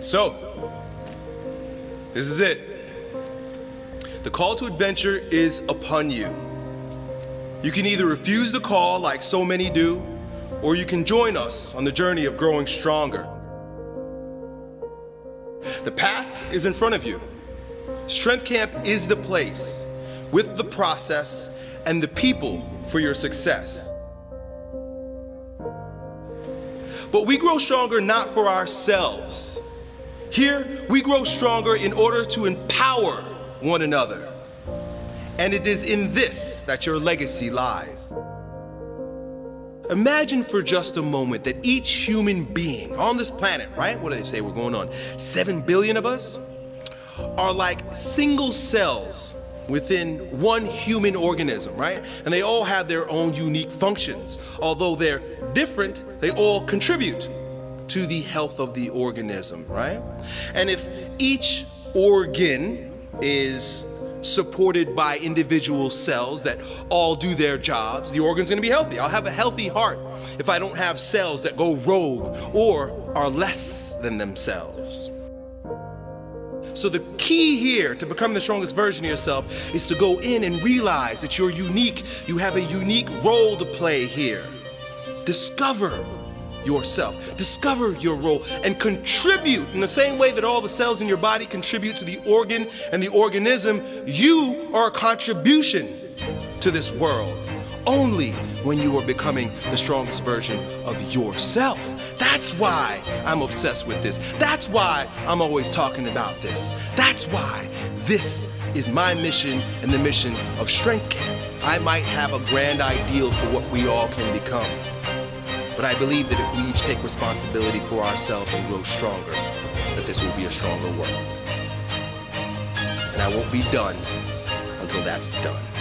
So, this is it. The call to adventure is upon you. You can either refuse the call like so many do, or you can join us on the journey of growing stronger. The path is in front of you. Strength Camp is the place with the process and the people for your success. But we grow stronger not for ourselves. Here, we grow stronger in order to empower one another. And it is in this that your legacy lies. Imagine for just a moment that each human being on this planet, right? What do they say we're going on? Seven billion of us are like single cells within one human organism, right? And they all have their own unique functions. Although they're different, they all contribute to the health of the organism, right? And if each organ is supported by individual cells that all do their jobs, the organ's gonna be healthy. I'll have a healthy heart if I don't have cells that go rogue or are less than themselves. So the key here to becoming the strongest version of yourself is to go in and realize that you're unique. You have a unique role to play here. Discover yourself. Discover your role and contribute in the same way that all the cells in your body contribute to the organ and the organism. You are a contribution to this world only when you are becoming the strongest version of yourself. That's why I'm obsessed with this. That's why I'm always talking about this. That's why this is my mission and the mission of Strength Camp. I might have a grand ideal for what we all can become. But I believe that if we each take responsibility for ourselves and grow stronger, that this will be a stronger world. And I won't be done until that's done.